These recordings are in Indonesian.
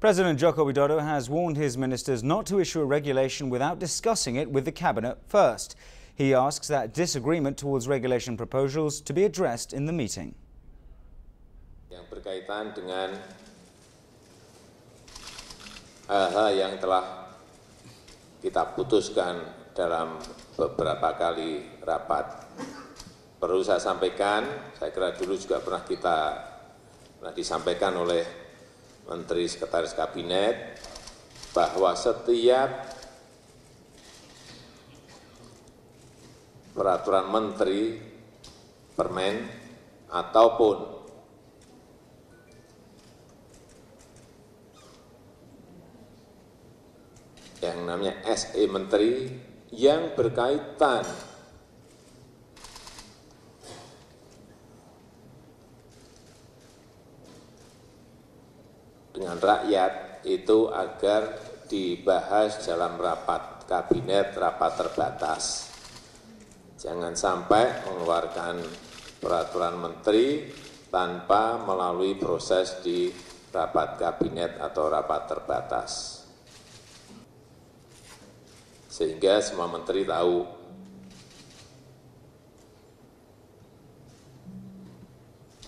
President Joko Widodo has warned his ministers not to issue a regulation without discussing it with the cabinet first. He asks that disagreement towards regulation proposals to be addressed in the meeting. yang berkaitan dengan hal-hal yang telah kita putuskan dalam beberapa kali rapat. Perlu saya sampaikan, saya kira dulu juga pernah kita pernah disampaikan oleh Menteri Sekretaris Kabinet bahwa setiap peraturan menteri, permen, ataupun yang namanya SE Menteri yang berkaitan dengan rakyat itu agar dibahas dalam rapat kabinet, rapat terbatas. Jangan sampai mengeluarkan peraturan menteri tanpa melalui proses di rapat kabinet atau rapat terbatas. Sehingga semua menteri tahu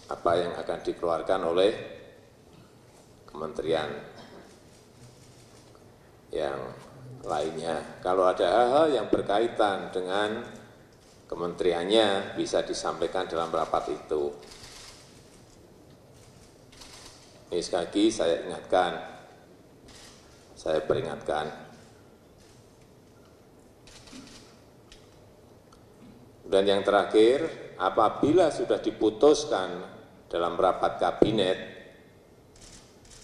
apa yang akan dikeluarkan oleh kementerian yang lainnya. Kalau ada hal-hal yang berkaitan dengan kementeriannya bisa disampaikan dalam rapat itu. Ini sekali lagi saya ingatkan, saya peringatkan. Dan yang terakhir, apabila sudah diputuskan dalam rapat kabinet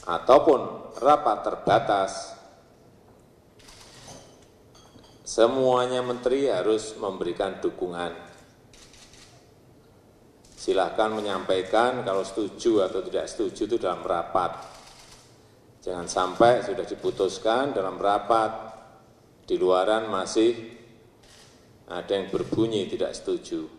ataupun rapat terbatas, semuanya menteri harus memberikan dukungan. Silahkan menyampaikan kalau setuju atau tidak setuju itu dalam rapat. Jangan sampai sudah diputuskan dalam rapat, di luaran masih ada yang berbunyi tidak setuju.